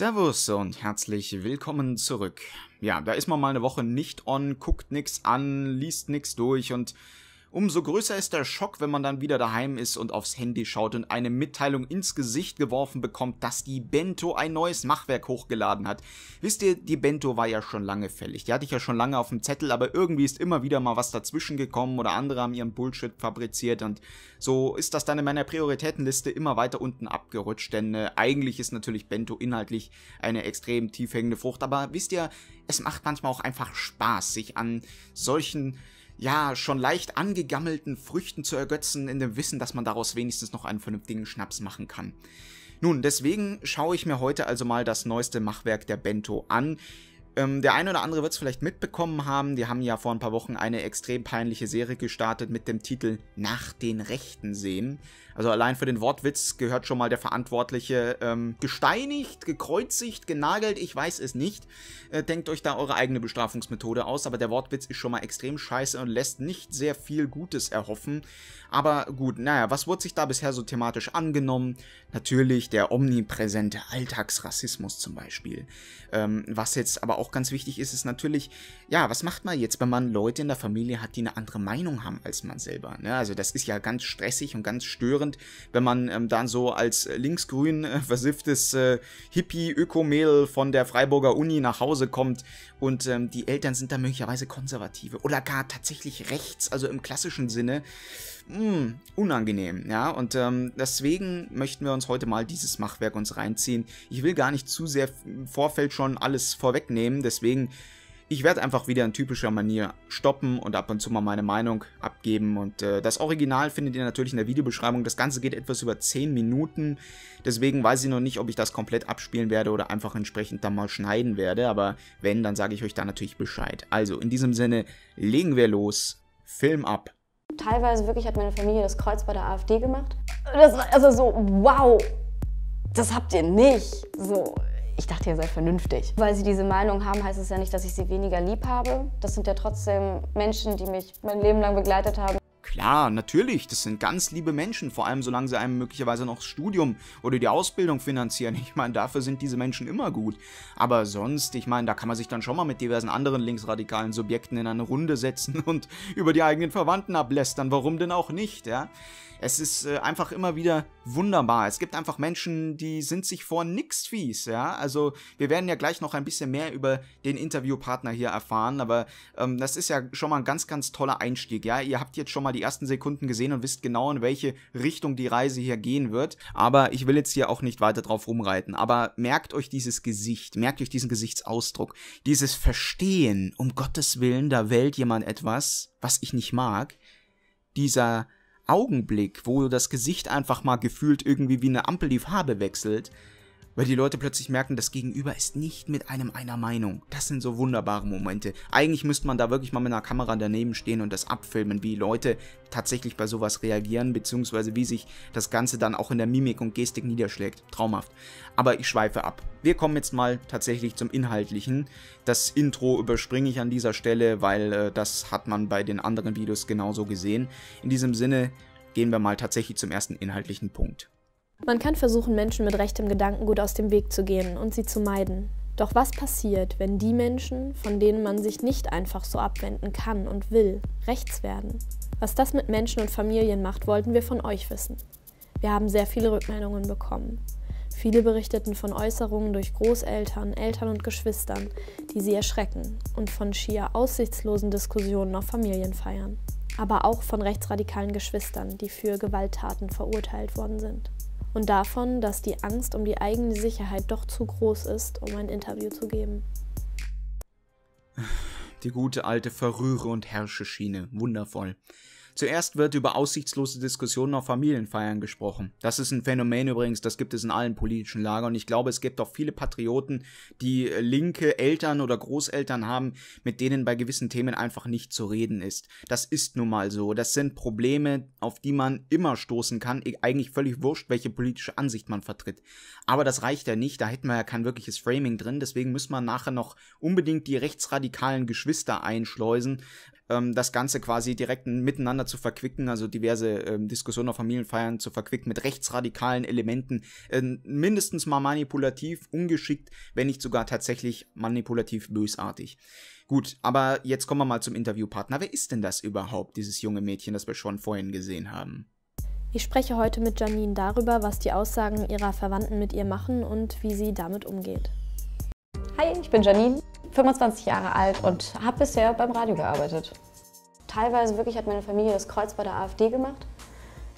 Servus und herzlich willkommen zurück. Ja, da ist man mal eine Woche nicht on, guckt nix an, liest nix durch und Umso größer ist der Schock, wenn man dann wieder daheim ist und aufs Handy schaut und eine Mitteilung ins Gesicht geworfen bekommt, dass die Bento ein neues Machwerk hochgeladen hat. Wisst ihr, die Bento war ja schon lange fällig. Die hatte ich ja schon lange auf dem Zettel, aber irgendwie ist immer wieder mal was dazwischen gekommen oder andere haben ihren Bullshit fabriziert und so ist das dann in meiner Prioritätenliste immer weiter unten abgerutscht, denn äh, eigentlich ist natürlich Bento inhaltlich eine extrem tief hängende Frucht, aber wisst ihr, es macht manchmal auch einfach Spaß, sich an solchen ja, schon leicht angegammelten Früchten zu ergötzen, in dem Wissen, dass man daraus wenigstens noch einen vernünftigen Schnaps machen kann. Nun, deswegen schaue ich mir heute also mal das neueste Machwerk der Bento an. Ähm, der eine oder andere wird es vielleicht mitbekommen haben. Die haben ja vor ein paar Wochen eine extrem peinliche Serie gestartet mit dem Titel Nach den Rechten sehen. Also allein für den Wortwitz gehört schon mal der Verantwortliche ähm, gesteinigt, gekreuzigt, genagelt, ich weiß es nicht. Äh, denkt euch da eure eigene Bestrafungsmethode aus, aber der Wortwitz ist schon mal extrem scheiße und lässt nicht sehr viel Gutes erhoffen. Aber gut, naja, was wurde sich da bisher so thematisch angenommen? Natürlich der omnipräsente Alltagsrassismus zum Beispiel. Ähm, was jetzt aber auch ganz wichtig ist, ist natürlich, ja, was macht man jetzt, wenn man Leute in der Familie hat, die eine andere Meinung haben als man selber? Ne? Also das ist ja ganz stressig und ganz störend, wenn man ähm, dann so als linksgrün äh, versifftes äh, Hippie-Ökomädel von der Freiburger Uni nach Hause kommt und ähm, die Eltern sind da möglicherweise konservative oder gar tatsächlich rechts, also im klassischen Sinne mh, hm, unangenehm, ja. Und ähm, deswegen möchten wir uns heute mal dieses Machwerk uns reinziehen. Ich will gar nicht zu sehr im Vorfeld schon alles vorwegnehmen, deswegen ich werde einfach wieder in typischer Manier stoppen und ab und zu mal meine Meinung abgeben. Und äh, das Original findet ihr natürlich in der Videobeschreibung. Das Ganze geht etwas über 10 Minuten. Deswegen weiß ich noch nicht, ob ich das komplett abspielen werde oder einfach entsprechend dann mal schneiden werde. Aber wenn, dann sage ich euch da natürlich Bescheid. Also in diesem Sinne, legen wir los. Film ab. Teilweise wirklich hat meine Familie das Kreuz bei der AfD gemacht. Das war also so, wow, das habt ihr nicht. So, ich dachte, ihr seid vernünftig. Weil sie diese Meinung haben, heißt es ja nicht, dass ich sie weniger lieb habe. Das sind ja trotzdem Menschen, die mich mein Leben lang begleitet haben. Klar, natürlich, das sind ganz liebe Menschen, vor allem solange sie einem möglicherweise noch das Studium oder die Ausbildung finanzieren. Ich meine, dafür sind diese Menschen immer gut. Aber sonst, ich meine, da kann man sich dann schon mal mit diversen anderen linksradikalen Subjekten in eine Runde setzen und über die eigenen Verwandten ablästern. Warum denn auch nicht, ja? Es ist äh, einfach immer wieder wunderbar. Es gibt einfach Menschen, die sind sich vor nix fies, ja. Also wir werden ja gleich noch ein bisschen mehr über den Interviewpartner hier erfahren, aber ähm, das ist ja schon mal ein ganz, ganz toller Einstieg, ja. Ihr habt jetzt schon mal die ersten Sekunden gesehen und wisst genau, in welche Richtung die Reise hier gehen wird. Aber ich will jetzt hier auch nicht weiter drauf rumreiten. Aber merkt euch dieses Gesicht, merkt euch diesen Gesichtsausdruck, dieses Verstehen, um Gottes Willen, da wählt jemand etwas, was ich nicht mag. Dieser Augenblick, wo das Gesicht einfach mal gefühlt irgendwie wie eine Ampel die Farbe wechselt, weil die Leute plötzlich merken, das Gegenüber ist nicht mit einem einer Meinung. Das sind so wunderbare Momente. Eigentlich müsste man da wirklich mal mit einer Kamera daneben stehen und das abfilmen, wie Leute tatsächlich bei sowas reagieren, beziehungsweise wie sich das Ganze dann auch in der Mimik und Gestik niederschlägt. Traumhaft. Aber ich schweife ab. Wir kommen jetzt mal tatsächlich zum Inhaltlichen. Das Intro überspringe ich an dieser Stelle, weil äh, das hat man bei den anderen Videos genauso gesehen. In diesem Sinne gehen wir mal tatsächlich zum ersten inhaltlichen Punkt. Man kann versuchen, Menschen mit rechtem Gedankengut aus dem Weg zu gehen und sie zu meiden. Doch was passiert, wenn die Menschen, von denen man sich nicht einfach so abwenden kann und will, rechts werden? Was das mit Menschen und Familien macht, wollten wir von euch wissen. Wir haben sehr viele Rückmeldungen bekommen. Viele berichteten von Äußerungen durch Großeltern, Eltern und Geschwistern, die sie erschrecken und von schier aussichtslosen Diskussionen auf Familienfeiern. Aber auch von rechtsradikalen Geschwistern, die für Gewalttaten verurteilt worden sind und davon, dass die Angst um die eigene Sicherheit doch zu groß ist, um ein Interview zu geben. Die gute alte Verrühre- und Herrscheschiene. Wundervoll. Zuerst wird über aussichtslose Diskussionen auf Familienfeiern gesprochen. Das ist ein Phänomen übrigens, das gibt es in allen politischen Lagern. Und ich glaube, es gibt auch viele Patrioten, die linke Eltern oder Großeltern haben, mit denen bei gewissen Themen einfach nicht zu reden ist. Das ist nun mal so. Das sind Probleme, auf die man immer stoßen kann. Eigentlich völlig wurscht, welche politische Ansicht man vertritt. Aber das reicht ja nicht. Da hätten wir ja kein wirkliches Framing drin. Deswegen müssen wir nachher noch unbedingt die rechtsradikalen Geschwister einschleusen, ähm, das Ganze quasi direkt miteinander zu verquicken, also diverse ähm, Diskussionen auf Familienfeiern zu verquicken mit rechtsradikalen Elementen, äh, mindestens mal manipulativ, ungeschickt, wenn nicht sogar tatsächlich manipulativ bösartig. Gut, aber jetzt kommen wir mal zum Interviewpartner. Wer ist denn das überhaupt, dieses junge Mädchen, das wir schon vorhin gesehen haben? Ich spreche heute mit Janine darüber, was die Aussagen ihrer Verwandten mit ihr machen und wie sie damit umgeht. Hi, ich bin Janine, 25 Jahre alt und habe bisher beim Radio gearbeitet. Teilweise wirklich hat meine Familie das Kreuz bei der AfD gemacht,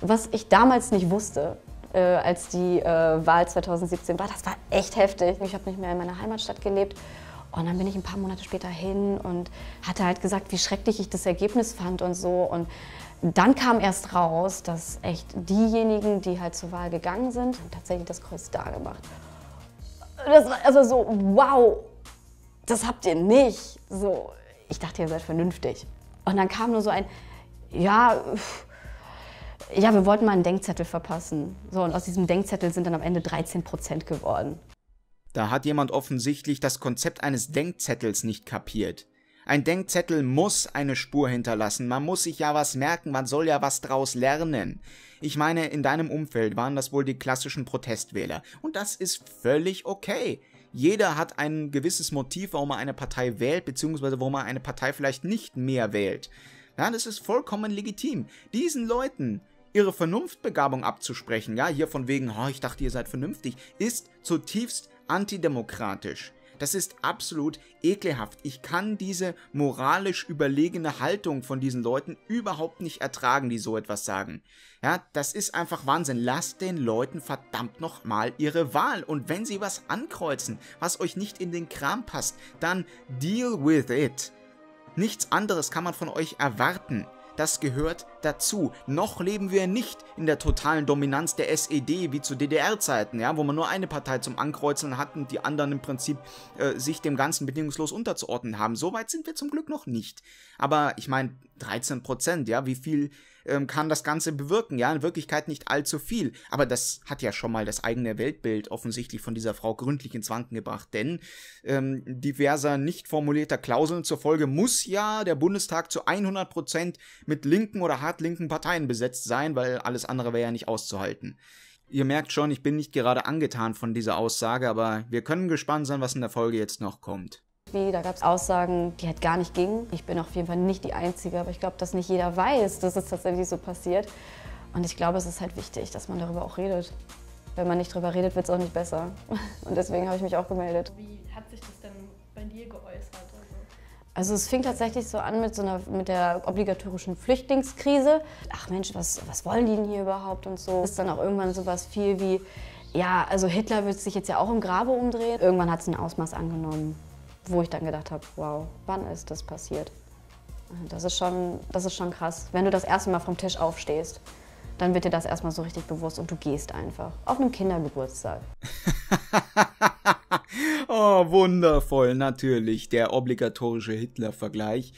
was ich damals nicht wusste. Äh, als die äh, Wahl 2017 war, das war echt heftig. Ich habe nicht mehr in meiner Heimatstadt gelebt und dann bin ich ein paar Monate später hin und hatte halt gesagt, wie schrecklich ich das Ergebnis fand und so. Und dann kam erst raus, dass echt diejenigen, die halt zur Wahl gegangen sind, tatsächlich das Kreuz da gemacht. Das war also so, wow, das habt ihr nicht. So, ich dachte, ihr seid vernünftig. Und dann kam nur so ein, ja, ja, wir wollten mal einen Denkzettel verpassen. So, und aus diesem Denkzettel sind dann am Ende 13 Prozent geworden. Da hat jemand offensichtlich das Konzept eines Denkzettels nicht kapiert. Ein Denkzettel muss eine Spur hinterlassen. Man muss sich ja was merken, man soll ja was draus lernen. Ich meine, in deinem Umfeld waren das wohl die klassischen Protestwähler. Und das ist völlig okay. Jeder hat ein gewisses Motiv, warum er eine Partei wählt, beziehungsweise warum er eine Partei vielleicht nicht mehr wählt. Ja, das ist vollkommen legitim. Diesen Leuten ihre Vernunftbegabung abzusprechen, ja, hier von wegen, oh, ich dachte, ihr seid vernünftig, ist zutiefst antidemokratisch. Das ist absolut ekelhaft. Ich kann diese moralisch überlegene Haltung von diesen Leuten überhaupt nicht ertragen, die so etwas sagen. Ja, das ist einfach Wahnsinn. Lasst den Leuten verdammt nochmal ihre Wahl. Und wenn sie was ankreuzen, was euch nicht in den Kram passt, dann deal with it. Nichts anderes kann man von euch erwarten. Das gehört dazu. Noch leben wir nicht in der totalen Dominanz der SED wie zu DDR-Zeiten, ja, wo man nur eine Partei zum Ankreuzeln hat und die anderen im Prinzip äh, sich dem Ganzen bedingungslos unterzuordnen haben. So weit sind wir zum Glück noch nicht. Aber ich meine, 13 Prozent, ja, wie viel ähm, kann das Ganze bewirken. Ja, in Wirklichkeit nicht allzu viel. Aber das hat ja schon mal das eigene Weltbild offensichtlich von dieser Frau gründlich ins Wanken gebracht. Denn ähm, diverser nicht formulierter Klauseln zur Folge muss ja der Bundestag zu 100 Prozent mit linken oder hartlinken Parteien besetzt sein, weil alles andere wäre ja nicht auszuhalten. Ihr merkt schon, ich bin nicht gerade angetan von dieser Aussage, aber wir können gespannt sein, was in der Folge jetzt noch kommt. Da gab es Aussagen, die halt gar nicht gingen. Ich bin auf jeden Fall nicht die Einzige, aber ich glaube, dass nicht jeder weiß, dass es tatsächlich so passiert. Und ich glaube, es ist halt wichtig, dass man darüber auch redet. Wenn man nicht darüber redet, wird es auch nicht besser. Und deswegen habe ich mich auch gemeldet. Wie hat sich das denn bei dir geäußert? Also es fing tatsächlich so an mit, so einer, mit der obligatorischen Flüchtlingskrise. Ach Mensch, was, was wollen die denn hier überhaupt und so. Ist dann auch irgendwann so was viel wie, ja, also Hitler wird sich jetzt ja auch im Grabe umdrehen. Irgendwann hat es ein Ausmaß angenommen, wo ich dann gedacht habe, wow, wann ist das passiert? Das ist, schon, das ist schon krass. Wenn du das erste Mal vom Tisch aufstehst, dann wird dir das erstmal so richtig bewusst und du gehst einfach. Auf einem Kindergeburtstag. oh, wundervoll, natürlich. Der obligatorische Hitler-Vergleich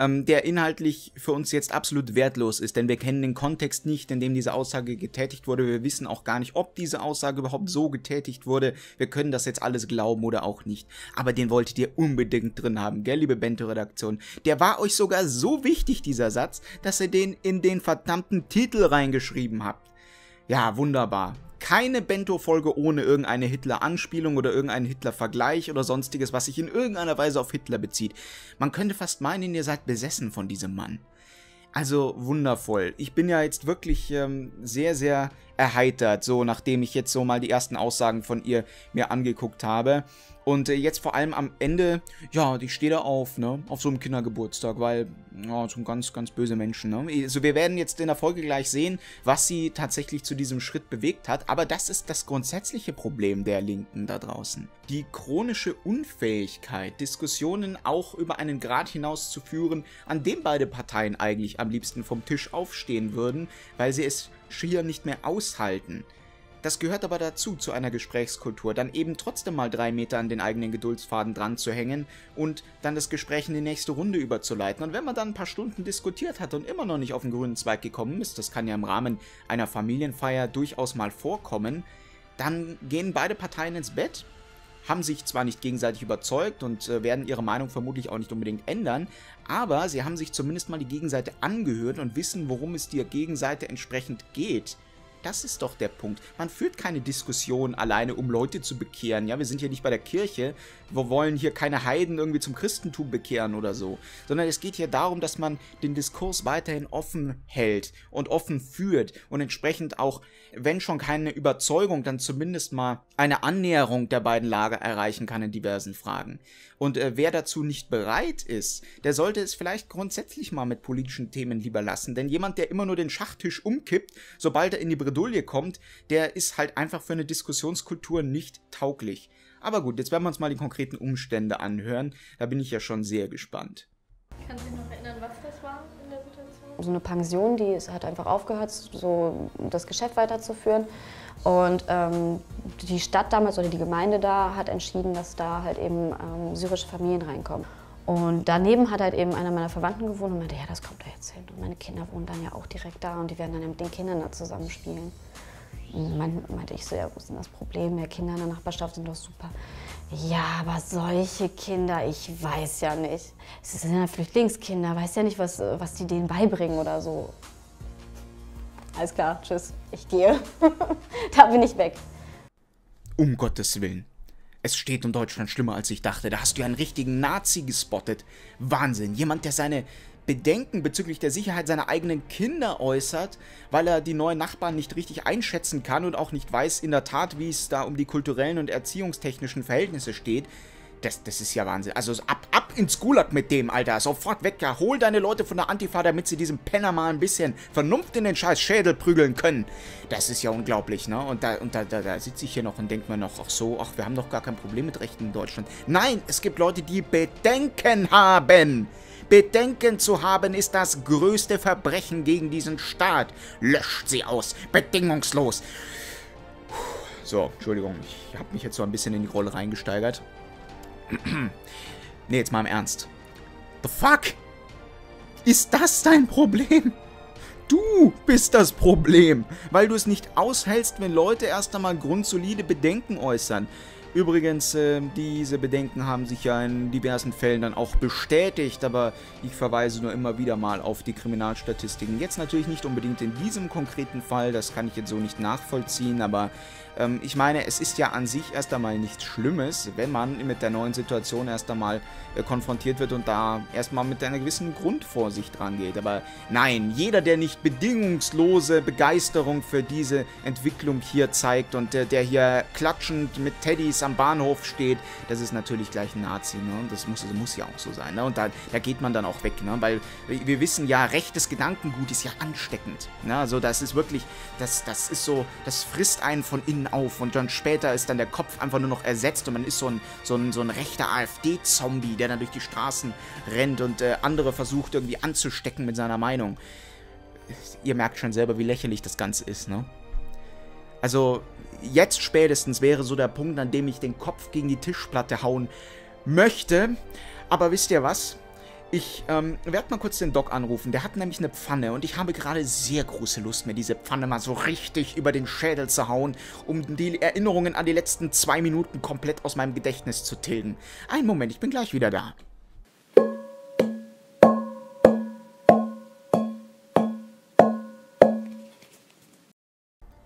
ähm, der inhaltlich für uns jetzt absolut wertlos ist, denn wir kennen den Kontext nicht, in dem diese Aussage getätigt wurde. Wir wissen auch gar nicht, ob diese Aussage überhaupt so getätigt wurde. Wir können das jetzt alles glauben oder auch nicht. Aber den wolltet ihr unbedingt drin haben, gell, liebe Bento-Redaktion? Der war euch sogar so wichtig, dieser Satz, dass ihr den in den verdammten Titel reingeschrieben habt. Ja, wunderbar keine Bento-Folge ohne irgendeine Hitler-Anspielung oder irgendeinen Hitler-Vergleich oder sonstiges, was sich in irgendeiner Weise auf Hitler bezieht. Man könnte fast meinen, ihr seid besessen von diesem Mann. Also wundervoll. Ich bin ja jetzt wirklich ähm, sehr, sehr erheitert, so nachdem ich jetzt so mal die ersten Aussagen von ihr mir angeguckt habe. Und äh, jetzt vor allem am Ende, ja, die steht da auf, ne, auf so einem Kindergeburtstag, weil, ja, so ganz, ganz böse Menschen, ne. Also wir werden jetzt in der Folge gleich sehen, was sie tatsächlich zu diesem Schritt bewegt hat, aber das ist das grundsätzliche Problem der Linken da draußen. Die chronische Unfähigkeit, Diskussionen auch über einen Grad hinaus zu führen, an dem beide Parteien eigentlich am liebsten vom Tisch aufstehen würden, weil sie es schier nicht mehr aushalten. Das gehört aber dazu, zu einer Gesprächskultur, dann eben trotzdem mal drei Meter an den eigenen Geduldsfaden dran zu hängen und dann das Gespräch in die nächste Runde überzuleiten. Und wenn man dann ein paar Stunden diskutiert hat und immer noch nicht auf den grünen Zweig gekommen ist, das kann ja im Rahmen einer Familienfeier durchaus mal vorkommen, dann gehen beide Parteien ins Bett haben sich zwar nicht gegenseitig überzeugt und äh, werden ihre Meinung vermutlich auch nicht unbedingt ändern, aber sie haben sich zumindest mal die Gegenseite angehört und wissen, worum es der Gegenseite entsprechend geht. Das ist doch der Punkt. Man führt keine Diskussion alleine, um Leute zu bekehren. Ja, wir sind hier nicht bei der Kirche. Wir wollen hier keine Heiden irgendwie zum Christentum bekehren oder so. Sondern es geht hier darum, dass man den Diskurs weiterhin offen hält und offen führt und entsprechend auch, wenn schon keine Überzeugung, dann zumindest mal eine Annäherung der beiden Lager erreichen kann in diversen Fragen. Und äh, wer dazu nicht bereit ist, der sollte es vielleicht grundsätzlich mal mit politischen Themen lieber lassen. Denn jemand, der immer nur den Schachtisch umkippt, sobald er in die Bredouille kommt, der ist halt einfach für eine Diskussionskultur nicht tauglich. Aber gut, jetzt werden wir uns mal die konkreten Umstände anhören. Da bin ich ja schon sehr gespannt. Kannst du dich noch erinnern, was das war? So eine Pension, die hat einfach aufgehört, so das Geschäft weiterzuführen. Und ähm, die Stadt damals oder die Gemeinde da hat entschieden, dass da halt eben ähm, syrische Familien reinkommen. Und daneben hat halt eben einer meiner Verwandten gewohnt und meinte, ja, das kommt da jetzt hin. Und meine Kinder wohnen dann ja auch direkt da und die werden dann mit den Kindern da zusammenspielen. Man, meinte ich so, ja, wo ist denn das Problem? Ja, Kinder in der Nachbarschaft sind doch super. Ja, aber solche Kinder, ich weiß ja nicht. Es sind ja Flüchtlingskinder, weiß ja nicht, was, was die denen beibringen oder so. Alles klar, tschüss, ich gehe. da bin ich weg. Um Gottes Willen. Es steht in Deutschland schlimmer, als ich dachte. Da hast du ja einen richtigen Nazi gespottet. Wahnsinn. Jemand, der seine Bedenken bezüglich der Sicherheit seiner eigenen Kinder äußert, weil er die neuen Nachbarn nicht richtig einschätzen kann und auch nicht weiß in der Tat, wie es da um die kulturellen und erziehungstechnischen Verhältnisse steht. Das, das ist ja Wahnsinn. Also ab, ab ins Gulag mit dem, Alter. Sofort weg. Ja, hol deine Leute von der Antifa, damit sie diesem Penner mal ein bisschen Vernunft in den scheiß Schädel prügeln können. Das ist ja unglaublich, ne? Und da, und da, da, da sitze ich hier noch und denke mir noch, ach so, ach, wir haben doch gar kein Problem mit Rechten in Deutschland. Nein, es gibt Leute, die Bedenken haben. Bedenken zu haben ist das größte Verbrechen gegen diesen Staat. Löscht sie aus. Bedingungslos. So, Entschuldigung, ich habe mich jetzt so ein bisschen in die Rolle reingesteigert. nee, jetzt mal im Ernst. The fuck? Ist das dein Problem? Du bist das Problem, weil du es nicht aushältst, wenn Leute erst einmal grundsolide Bedenken äußern. Übrigens, äh, diese Bedenken haben sich ja in diversen Fällen dann auch bestätigt, aber ich verweise nur immer wieder mal auf die Kriminalstatistiken. Jetzt natürlich nicht unbedingt in diesem konkreten Fall, das kann ich jetzt so nicht nachvollziehen, aber ähm, ich meine, es ist ja an sich erst einmal nichts Schlimmes, wenn man mit der neuen Situation erst einmal äh, konfrontiert wird und da erstmal mit einer gewissen Grundvorsicht rangeht. Aber nein, jeder, der nicht bedingungslose Begeisterung für diese Entwicklung hier zeigt und äh, der hier klatschend mit Teddys am Bahnhof steht, das ist natürlich gleich ein Nazi. Ne? Das muss, muss ja auch so sein. Ne? Und da, da geht man dann auch weg, ne? weil wir wissen ja, rechtes Gedankengut ist ja ansteckend. Ne? Also das ist wirklich, das, das ist so, das frisst einen von innen auf und dann später ist dann der Kopf einfach nur noch ersetzt und man ist so ein, so ein, so ein rechter AfD-Zombie, der dann durch die Straßen rennt und äh, andere versucht irgendwie anzustecken mit seiner Meinung. Ihr merkt schon selber, wie lächerlich das Ganze ist, ne? Also, jetzt spätestens wäre so der Punkt, an dem ich den Kopf gegen die Tischplatte hauen möchte. Aber wisst ihr was? Ich ähm, werde mal kurz den Doc anrufen. Der hat nämlich eine Pfanne und ich habe gerade sehr große Lust, mir diese Pfanne mal so richtig über den Schädel zu hauen, um die Erinnerungen an die letzten zwei Minuten komplett aus meinem Gedächtnis zu tilgen. Einen Moment, ich bin gleich wieder da.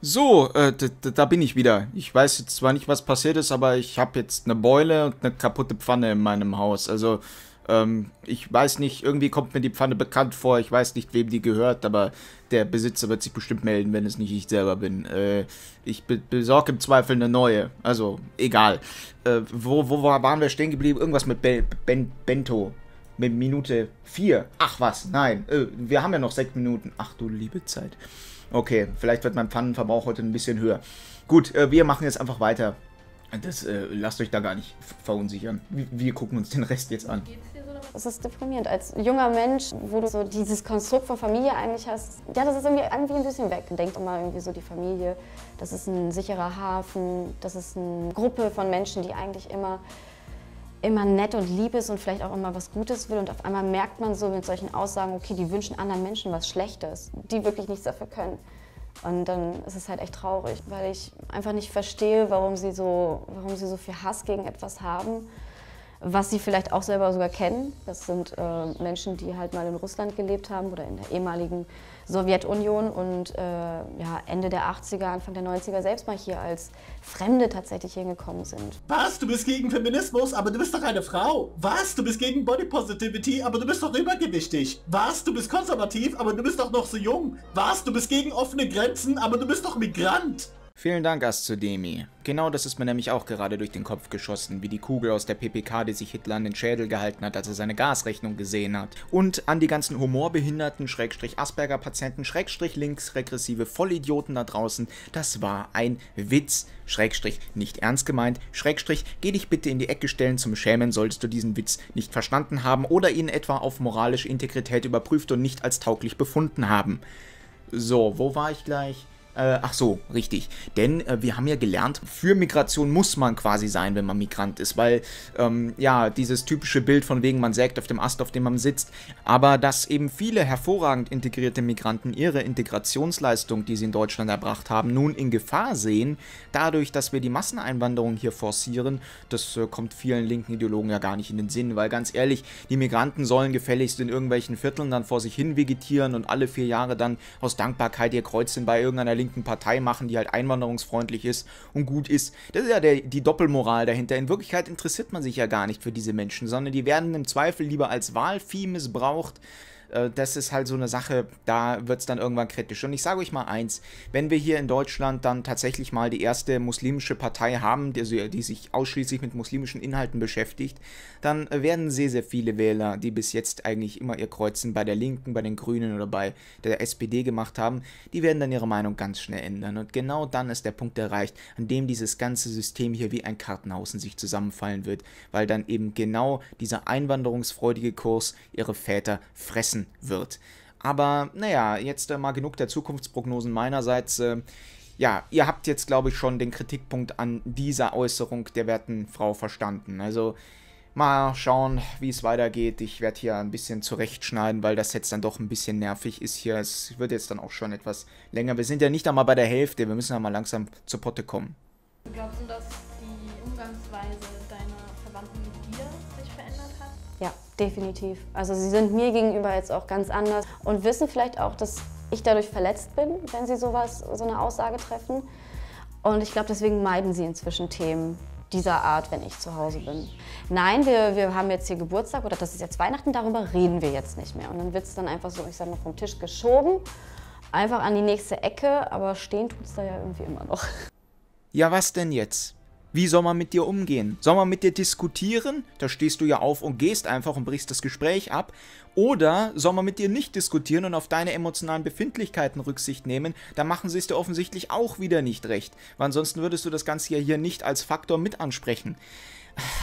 So, äh, da bin ich wieder. Ich weiß jetzt zwar nicht, was passiert ist, aber ich habe jetzt eine Beule und eine kaputte Pfanne in meinem Haus. Also, ähm, ich weiß nicht, irgendwie kommt mir die Pfanne bekannt vor. Ich weiß nicht, wem die gehört, aber der Besitzer wird sich bestimmt melden, wenn es nicht ich selber bin. Äh, ich be besorge im Zweifel eine neue. Also, egal. Äh, wo, wo waren wir stehen geblieben? Irgendwas mit Be ben Bento. Mit Minute 4. Ach was, nein. Äh, wir haben ja noch 6 Minuten. Ach du liebe Zeit. Okay, vielleicht wird mein Pfannenverbrauch heute ein bisschen höher. Gut, äh, wir machen jetzt einfach weiter. Das äh, lasst euch da gar nicht verunsichern. Wir, wir gucken uns den Rest jetzt an. Es ist deprimierend. Als junger Mensch, wo du so dieses Konstrukt von Familie eigentlich hast, ja, das ist irgendwie, irgendwie ein bisschen weg. Denkt immer irgendwie so die Familie, das ist ein sicherer Hafen, das ist eine Gruppe von Menschen, die eigentlich immer, immer nett und lieb ist und vielleicht auch immer was Gutes will. Und auf einmal merkt man so mit solchen Aussagen, okay, die wünschen anderen Menschen was Schlechtes, die wirklich nichts dafür können. Und dann ist es halt echt traurig, weil ich einfach nicht verstehe, warum sie so, warum sie so viel Hass gegen etwas haben was sie vielleicht auch selber sogar kennen. Das sind äh, Menschen, die halt mal in Russland gelebt haben oder in der ehemaligen Sowjetunion und äh, ja, Ende der 80er, Anfang der 90er selbst mal hier als Fremde tatsächlich hingekommen sind. Was? Du bist gegen Feminismus, aber du bist doch eine Frau. Was? Du bist gegen Body Positivity, aber du bist doch übergewichtig. Was? Du bist konservativ, aber du bist doch noch so jung. Was? Du bist gegen offene Grenzen, aber du bist doch Migrant. Vielen Dank, Astudemi. Genau das ist mir nämlich auch gerade durch den Kopf geschossen, wie die Kugel aus der PPK, die sich Hitler an den Schädel gehalten hat, als er seine Gasrechnung gesehen hat. Und an die ganzen Humorbehinderten, Schrägstrich Asperger-Patienten, Schrägstrich linksregressive Vollidioten da draußen. Das war ein Witz. Schrägstrich nicht ernst gemeint. Schrägstrich geh dich bitte in die Ecke stellen zum Schämen, solltest du diesen Witz nicht verstanden haben oder ihn etwa auf moralische Integrität überprüft und nicht als tauglich befunden haben. So, wo war ich gleich? Äh, ach so, richtig. Denn äh, wir haben ja gelernt, für Migration muss man quasi sein, wenn man Migrant ist, weil ähm, ja, dieses typische Bild von wegen, man sägt auf dem Ast, auf dem man sitzt, aber dass eben viele hervorragend integrierte Migranten ihre Integrationsleistung, die sie in Deutschland erbracht haben, nun in Gefahr sehen, dadurch, dass wir die Masseneinwanderung hier forcieren, das äh, kommt vielen linken Ideologen ja gar nicht in den Sinn, weil ganz ehrlich, die Migranten sollen gefälligst in irgendwelchen Vierteln dann vor sich hin vegetieren und alle vier Jahre dann aus Dankbarkeit ihr Kreuzchen bei irgendeiner linken Partei machen, die halt einwanderungsfreundlich ist und gut ist. Das ist ja der, die Doppelmoral dahinter. In Wirklichkeit interessiert man sich ja gar nicht für diese Menschen, sondern die werden im Zweifel lieber als Wahlvieh missbraucht äh, das ist halt so eine Sache, da wird es dann irgendwann kritisch. Und ich sage euch mal eins, wenn wir hier in Deutschland dann tatsächlich mal die erste muslimische Partei haben, die, die sich ausschließlich mit muslimischen Inhalten beschäftigt, dann werden sehr, sehr viele Wähler, die bis jetzt eigentlich immer ihr Kreuzen bei der Linken, bei den Grünen oder bei der SPD gemacht haben, die werden dann ihre Meinung ganz schnell ändern. Und genau dann ist der Punkt erreicht, an dem dieses ganze System hier wie ein Kartenhaus in sich zusammenfallen wird, weil dann eben genau dieser einwanderungsfreudige Kurs ihre Väter fressen wird. Aber naja, jetzt äh, mal genug der Zukunftsprognosen meinerseits. Äh, ja, ihr habt jetzt, glaube ich, schon den Kritikpunkt an dieser Äußerung der werten Frau verstanden. Also mal schauen, wie es weitergeht. Ich werde hier ein bisschen zurechtschneiden, weil das jetzt dann doch ein bisschen nervig ist hier. Es wird jetzt dann auch schon etwas länger. Wir sind ja nicht einmal bei der Hälfte. Wir müssen ja mal langsam zur Potte kommen. Glaubst du, dass die Umgangsweise deiner Verwandten mit dir sich verändert hat? Ja, definitiv. Also sie sind mir gegenüber jetzt auch ganz anders und wissen vielleicht auch, dass ich dadurch verletzt bin, wenn sie sowas, so eine Aussage treffen. Und ich glaube, deswegen meiden sie inzwischen Themen dieser Art, wenn ich zu Hause bin. Nein, wir, wir haben jetzt hier Geburtstag oder das ist jetzt Weihnachten, darüber reden wir jetzt nicht mehr. Und dann wird es dann einfach so, ich sag mal, vom Tisch geschoben, einfach an die nächste Ecke, aber stehen tut es da ja irgendwie immer noch. Ja, was denn jetzt? Wie soll man mit dir umgehen? Soll man mit dir diskutieren? Da stehst du ja auf und gehst einfach und brichst das Gespräch ab. Oder soll man mit dir nicht diskutieren und auf deine emotionalen Befindlichkeiten Rücksicht nehmen? Da machen sie es dir offensichtlich auch wieder nicht recht. Weil ansonsten würdest du das Ganze ja hier nicht als Faktor mit ansprechen.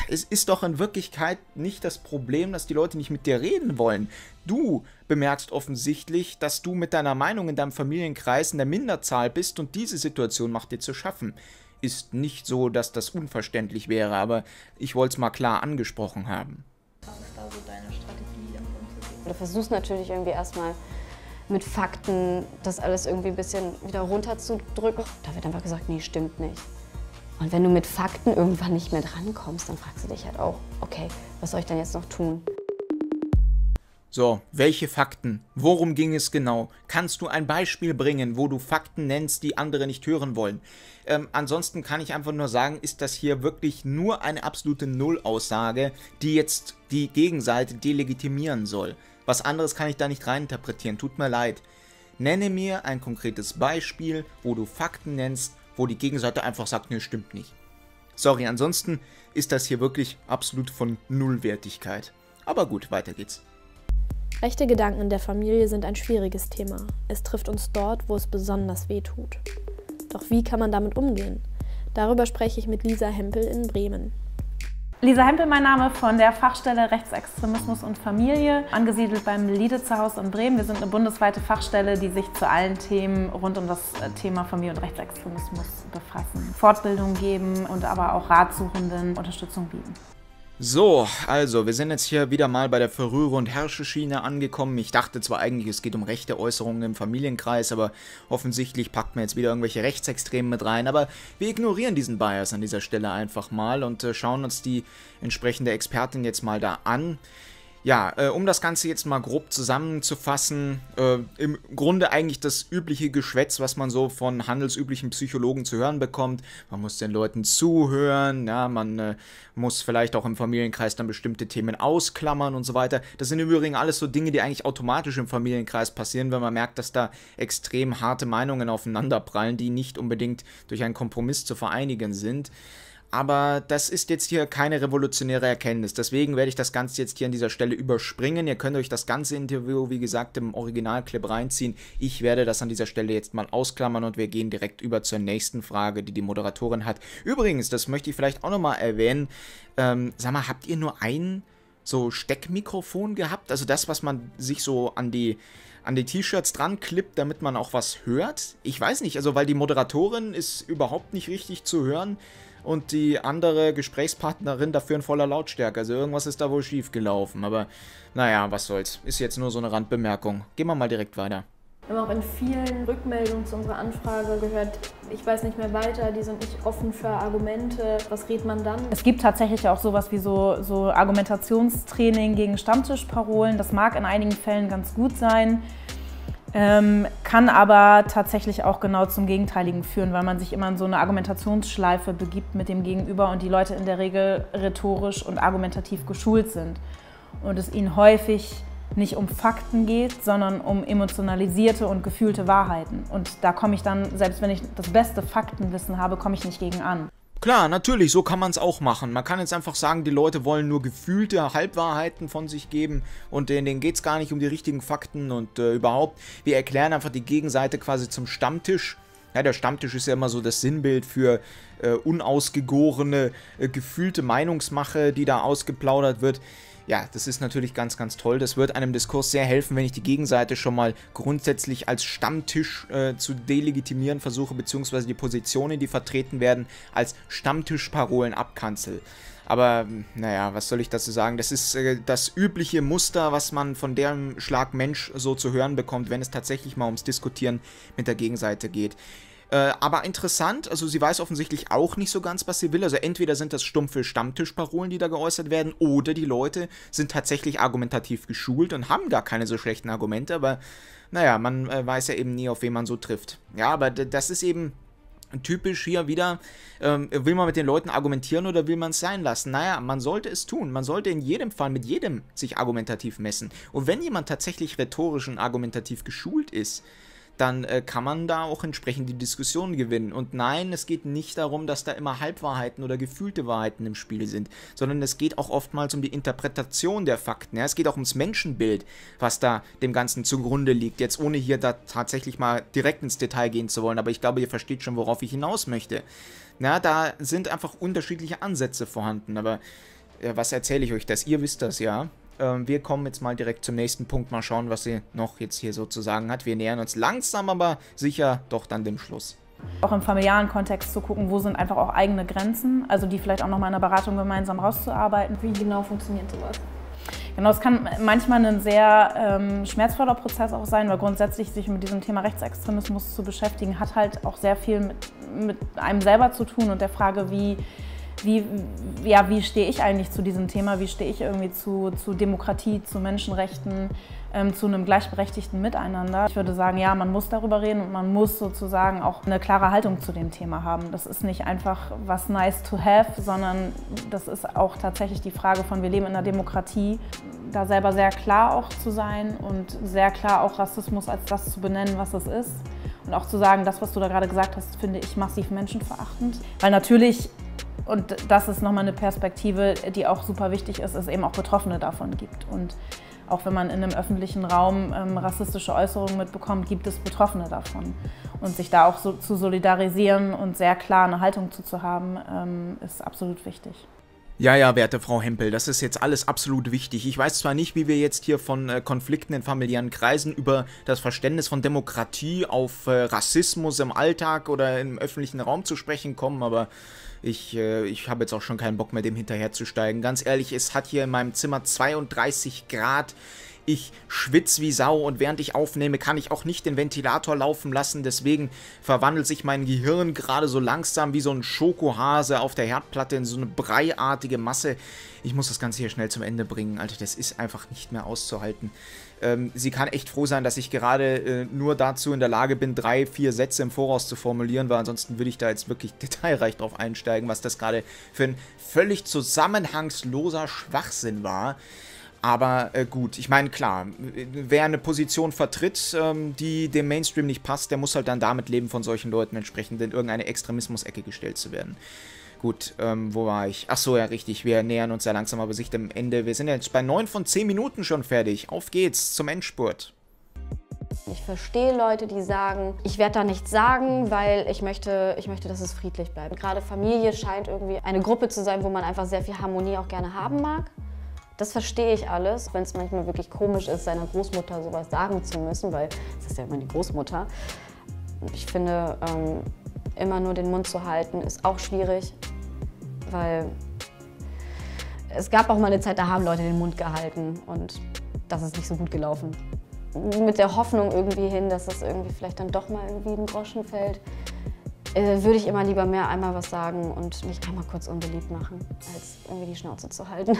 Es ist doch in Wirklichkeit nicht das Problem, dass die Leute nicht mit dir reden wollen. Du bemerkst offensichtlich, dass du mit deiner Meinung in deinem Familienkreis in der Minderzahl bist und diese Situation macht dir zu schaffen ist nicht so, dass das unverständlich wäre, aber ich wollte es mal klar angesprochen haben. Was ist da so deine Strategie? Du versuchst natürlich irgendwie erstmal mit Fakten das alles irgendwie ein bisschen wieder runterzudrücken. Da wird einfach gesagt, nee, stimmt nicht. Und wenn du mit Fakten irgendwann nicht mehr drankommst, dann fragst du dich halt auch, okay, was soll ich denn jetzt noch tun? So, welche Fakten? Worum ging es genau? Kannst du ein Beispiel bringen, wo du Fakten nennst, die andere nicht hören wollen? Ähm, ansonsten kann ich einfach nur sagen, ist das hier wirklich nur eine absolute Nullaussage, die jetzt die Gegenseite delegitimieren soll. Was anderes kann ich da nicht reininterpretieren, tut mir leid. Nenne mir ein konkretes Beispiel, wo du Fakten nennst, wo die Gegenseite einfach sagt, ne, stimmt nicht. Sorry, ansonsten ist das hier wirklich absolut von Nullwertigkeit. Aber gut, weiter geht's. Rechte Gedanken in der Familie sind ein schwieriges Thema. Es trifft uns dort, wo es besonders weh tut. Doch wie kann man damit umgehen? Darüber spreche ich mit Lisa Hempel in Bremen. Lisa Hempel, mein Name von der Fachstelle Rechtsextremismus und Familie, angesiedelt beim Lieditzer in Bremen. Wir sind eine bundesweite Fachstelle, die sich zu allen Themen rund um das äh, Thema Familie und Rechtsextremismus befassen. Fortbildung geben und aber auch Ratsuchenden Unterstützung bieten. So, also, wir sind jetzt hier wieder mal bei der Verrühre- und Herrscheschiene angekommen. Ich dachte zwar eigentlich, es geht um rechte Äußerungen im Familienkreis, aber offensichtlich packt man jetzt wieder irgendwelche Rechtsextremen mit rein. Aber wir ignorieren diesen Bias an dieser Stelle einfach mal und äh, schauen uns die entsprechende Expertin jetzt mal da an. Ja, äh, um das Ganze jetzt mal grob zusammenzufassen, äh, im Grunde eigentlich das übliche Geschwätz, was man so von handelsüblichen Psychologen zu hören bekommt. Man muss den Leuten zuhören, ja, man äh, muss vielleicht auch im Familienkreis dann bestimmte Themen ausklammern und so weiter. Das sind im Übrigen alles so Dinge, die eigentlich automatisch im Familienkreis passieren, wenn man merkt, dass da extrem harte Meinungen aufeinanderprallen, die nicht unbedingt durch einen Kompromiss zu vereinigen sind. Aber das ist jetzt hier keine revolutionäre Erkenntnis. Deswegen werde ich das Ganze jetzt hier an dieser Stelle überspringen. Ihr könnt euch das ganze Interview, wie gesagt, im Originalclip reinziehen. Ich werde das an dieser Stelle jetzt mal ausklammern und wir gehen direkt über zur nächsten Frage, die die Moderatorin hat. Übrigens, das möchte ich vielleicht auch nochmal erwähnen. Ähm, sag mal, habt ihr nur ein so Steckmikrofon gehabt? Also das, was man sich so an die an die T-Shirts dran klippt, damit man auch was hört? Ich weiß nicht, also weil die Moderatorin ist überhaupt nicht richtig zu hören und die andere Gesprächspartnerin dafür in voller Lautstärke. Also irgendwas ist da wohl schief gelaufen. Aber naja, was soll's. Ist jetzt nur so eine Randbemerkung. Gehen wir mal direkt weiter. Wir haben auch in vielen Rückmeldungen zu unserer Anfrage gehört, ich weiß nicht mehr weiter, die sind nicht offen für Argumente. Was redet man dann? Es gibt tatsächlich auch sowas wie so, so Argumentationstraining gegen Stammtischparolen. Das mag in einigen Fällen ganz gut sein. Ähm, kann aber tatsächlich auch genau zum Gegenteiligen führen, weil man sich immer in so eine Argumentationsschleife begibt mit dem Gegenüber und die Leute in der Regel rhetorisch und argumentativ geschult sind. Und es ihnen häufig nicht um Fakten geht, sondern um emotionalisierte und gefühlte Wahrheiten. Und da komme ich dann, selbst wenn ich das beste Faktenwissen habe, komme ich nicht gegen an. Klar, natürlich, so kann man es auch machen. Man kann jetzt einfach sagen, die Leute wollen nur gefühlte Halbwahrheiten von sich geben und denen geht es gar nicht um die richtigen Fakten und äh, überhaupt. Wir erklären einfach die Gegenseite quasi zum Stammtisch. Ja, der Stammtisch ist ja immer so das Sinnbild für äh, unausgegorene, äh, gefühlte Meinungsmache, die da ausgeplaudert wird ja, das ist natürlich ganz, ganz toll. Das wird einem Diskurs sehr helfen, wenn ich die Gegenseite schon mal grundsätzlich als Stammtisch äh, zu delegitimieren versuche, beziehungsweise die Positionen, die vertreten werden, als Stammtischparolen abkanzel. Aber naja, was soll ich dazu sagen? Das ist äh, das übliche Muster, was man von dem Schlag Mensch so zu hören bekommt, wenn es tatsächlich mal ums Diskutieren mit der Gegenseite geht. Äh, aber interessant, also sie weiß offensichtlich auch nicht so ganz, was sie will. Also entweder sind das stumpfe Stammtischparolen, die da geäußert werden, oder die Leute sind tatsächlich argumentativ geschult und haben gar keine so schlechten Argumente, aber naja, man äh, weiß ja eben nie, auf wen man so trifft. Ja, aber das ist eben typisch hier wieder, ähm, will man mit den Leuten argumentieren oder will man es sein lassen? Naja, man sollte es tun. Man sollte in jedem Fall mit jedem sich argumentativ messen. Und wenn jemand tatsächlich rhetorisch und argumentativ geschult ist, dann äh, kann man da auch entsprechend die Diskussion gewinnen. Und nein, es geht nicht darum, dass da immer Halbwahrheiten oder gefühlte Wahrheiten im Spiel sind, sondern es geht auch oftmals um die Interpretation der Fakten. Ja? Es geht auch ums Menschenbild, was da dem Ganzen zugrunde liegt. Jetzt ohne hier da tatsächlich mal direkt ins Detail gehen zu wollen, aber ich glaube, ihr versteht schon, worauf ich hinaus möchte. Na, da sind einfach unterschiedliche Ansätze vorhanden, aber äh, was erzähle ich euch das? Ihr wisst das ja. Ähm, wir kommen jetzt mal direkt zum nächsten Punkt. Mal schauen, was sie noch jetzt hier so zu sagen hat. Wir nähern uns langsam, aber sicher doch dann dem Schluss. Auch im familialen Kontext zu gucken, wo sind einfach auch eigene Grenzen, also die vielleicht auch nochmal in der Beratung gemeinsam rauszuarbeiten. Wie genau funktioniert sowas? Genau, es kann manchmal ein sehr ähm, schmerzvoller Prozess auch sein, weil grundsätzlich sich mit diesem Thema Rechtsextremismus zu beschäftigen, hat halt auch sehr viel mit, mit einem selber zu tun und der Frage, wie wie, ja, wie stehe ich eigentlich zu diesem Thema, wie stehe ich irgendwie zu, zu Demokratie, zu Menschenrechten, ähm, zu einem gleichberechtigten Miteinander. Ich würde sagen, ja, man muss darüber reden und man muss sozusagen auch eine klare Haltung zu dem Thema haben. Das ist nicht einfach was nice to have, sondern das ist auch tatsächlich die Frage von, wir leben in einer Demokratie, da selber sehr klar auch zu sein und sehr klar auch Rassismus als das zu benennen, was es ist. Und auch zu sagen, das, was du da gerade gesagt hast, finde ich massiv menschenverachtend. Weil natürlich und das ist nochmal eine Perspektive, die auch super wichtig ist, es eben auch Betroffene davon gibt. Und auch wenn man in einem öffentlichen Raum ähm, rassistische Äußerungen mitbekommt, gibt es Betroffene davon. Und sich da auch so zu solidarisieren und sehr klar eine Haltung zu haben, ähm, ist absolut wichtig. Ja, ja, werte Frau Hempel, das ist jetzt alles absolut wichtig. Ich weiß zwar nicht, wie wir jetzt hier von äh, Konflikten in familiären Kreisen über das Verständnis von Demokratie auf äh, Rassismus im Alltag oder im öffentlichen Raum zu sprechen kommen, aber Ich, äh, ich habe jetzt auch schon keinen Bock mehr, dem hinterherzusteigen. Ganz ehrlich, es hat hier in meinem Zimmer 32 Grad. Ich schwitze wie Sau und während ich aufnehme, kann ich auch nicht den Ventilator laufen lassen. Deswegen verwandelt sich mein Gehirn gerade so langsam wie so ein Schokohase auf der Herdplatte in so eine breiartige Masse. Ich muss das Ganze hier schnell zum Ende bringen. Alter, das ist einfach nicht mehr auszuhalten. Ähm, sie kann echt froh sein, dass ich gerade äh, nur dazu in der Lage bin, drei, vier Sätze im Voraus zu formulieren, weil ansonsten würde ich da jetzt wirklich detailreich drauf einsteigen, was das gerade für ein völlig zusammenhangsloser Schwachsinn war. Aber äh, gut, ich meine, klar, wer eine Position vertritt, ähm, die dem Mainstream nicht passt, der muss halt dann damit leben, von solchen Leuten entsprechend in irgendeine Extremismus-Ecke gestellt zu werden. Gut, ähm, wo war ich? Ach so, ja, richtig. Wir nähern uns ja langsam aber sich dem Ende. Wir sind jetzt bei 9 von 10 Minuten schon fertig. Auf geht's zum Endspurt. Ich verstehe Leute, die sagen, ich werde da nichts sagen, weil ich möchte, ich möchte, dass es friedlich bleibt. Gerade Familie scheint irgendwie eine Gruppe zu sein, wo man einfach sehr viel Harmonie auch gerne haben mag. Das verstehe ich alles, wenn es manchmal wirklich komisch ist, seiner Großmutter sowas sagen zu müssen, weil es ist ja immer die Großmutter. Ich finde, ähm, immer nur den Mund zu halten, ist auch schwierig, weil es gab auch mal eine Zeit, da haben Leute den Mund gehalten und das ist nicht so gut gelaufen. Mit der Hoffnung irgendwie hin, dass das irgendwie vielleicht dann doch mal irgendwie ein Groschen fällt, äh, würde ich immer lieber mehr einmal was sagen und mich einmal kurz unbeliebt machen, als irgendwie die Schnauze zu halten.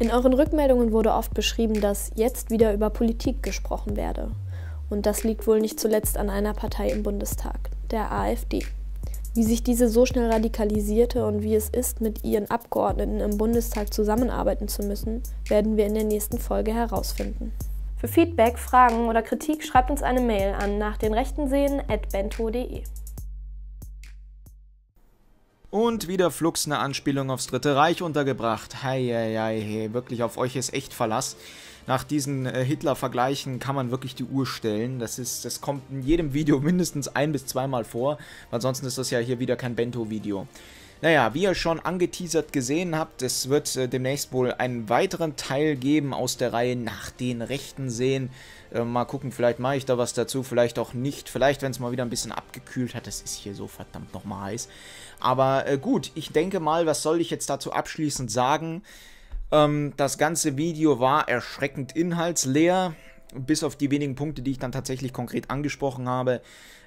In euren Rückmeldungen wurde oft beschrieben, dass jetzt wieder über Politik gesprochen werde. Und das liegt wohl nicht zuletzt an einer Partei im Bundestag, der AfD. Wie sich diese so schnell radikalisierte und wie es ist, mit ihren Abgeordneten im Bundestag zusammenarbeiten zu müssen, werden wir in der nächsten Folge herausfinden. Für Feedback, Fragen oder Kritik schreibt uns eine Mail an nach den rechten bento.de. Und wieder Flux eine Anspielung aufs Dritte Reich untergebracht. Hei, hei, hei, wirklich auf euch ist echt Verlass nach diesen äh, Hitler-Vergleichen kann man wirklich die Uhr stellen. Das, ist, das kommt in jedem Video mindestens ein- bis zweimal vor, sonst ist das ja hier wieder kein Bento-Video. Naja, wie ihr schon angeteasert gesehen habt, es wird äh, demnächst wohl einen weiteren Teil geben aus der Reihe nach den Rechten sehen. Äh, mal gucken, vielleicht mache ich da was dazu, vielleicht auch nicht. Vielleicht, wenn es mal wieder ein bisschen abgekühlt hat. Das ist hier so verdammt nochmal heiß. Aber äh, gut, ich denke mal, was soll ich jetzt dazu abschließend sagen? Ähm, das ganze Video war erschreckend inhaltsleer, bis auf die wenigen Punkte, die ich dann tatsächlich konkret angesprochen habe.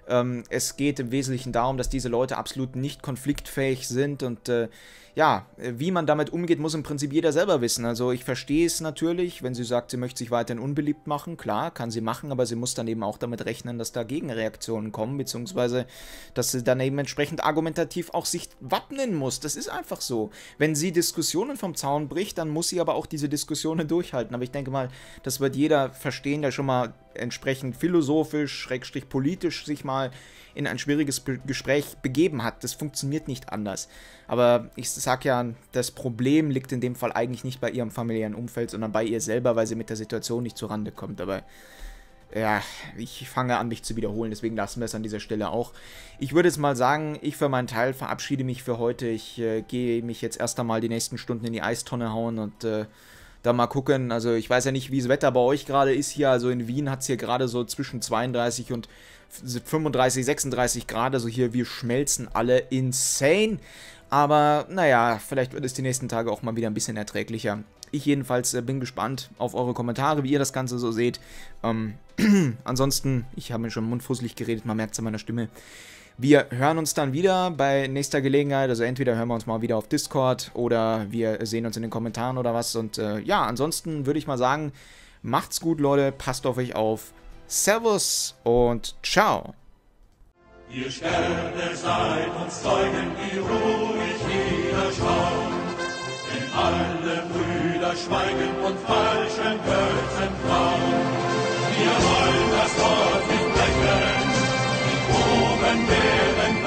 Ähm, es geht im Wesentlichen darum, dass diese Leute absolut nicht konfliktfähig sind und äh, ja, wie man damit umgeht, muss im Prinzip jeder selber wissen. Also ich verstehe es natürlich, wenn sie sagt, sie möchte sich weiterhin unbeliebt machen. Klar, kann sie machen, aber sie muss dann eben auch damit rechnen, dass da Gegenreaktionen kommen, beziehungsweise dass sie dann eben entsprechend argumentativ auch sich wappnen muss. Das ist einfach so. Wenn sie Diskussionen vom Zaun bricht, dann muss sie aber auch diese Diskussionen durchhalten. Aber ich denke mal, das wird jeder verstehen, der schon mal entsprechend philosophisch, schrägstrich politisch sich mal in ein schwieriges Gespräch begeben hat. Das funktioniert nicht anders. Aber ich sag ja, das Problem liegt in dem Fall eigentlich nicht bei ihrem familiären Umfeld, sondern bei ihr selber, weil sie mit der Situation nicht zurande kommt. Aber ja, ich fange an, mich zu wiederholen, deswegen lassen wir es an dieser Stelle auch. Ich würde jetzt mal sagen, ich für meinen Teil verabschiede mich für heute. Ich äh, gehe mich jetzt erst einmal die nächsten Stunden in die Eistonne hauen und äh, da mal gucken. Also ich weiß ja nicht, wie das Wetter bei euch gerade ist hier. Also in Wien hat es hier gerade so zwischen 32 und 35, 36 Grad. Also hier, wir schmelzen alle insane. Aber naja, vielleicht wird es die nächsten Tage auch mal wieder ein bisschen erträglicher. Ich jedenfalls äh, bin gespannt auf eure Kommentare, wie ihr das Ganze so seht. Ähm, ansonsten, ich habe mir schon mundfusselig geredet, man merkt es an meiner Stimme. Wir hören uns dann wieder bei nächster Gelegenheit. Also entweder hören wir uns mal wieder auf Discord oder wir sehen uns in den Kommentaren oder was. Und äh, ja, ansonsten würde ich mal sagen, macht's gut, Leute, passt auf euch auf. Servus und ciao. Ihr Sterne seid uns Zeugen, die euch auf, alle Brüder schweigen und falschen Götzen trauen. Wir wollen das Wort nicht brechen, die Proben werden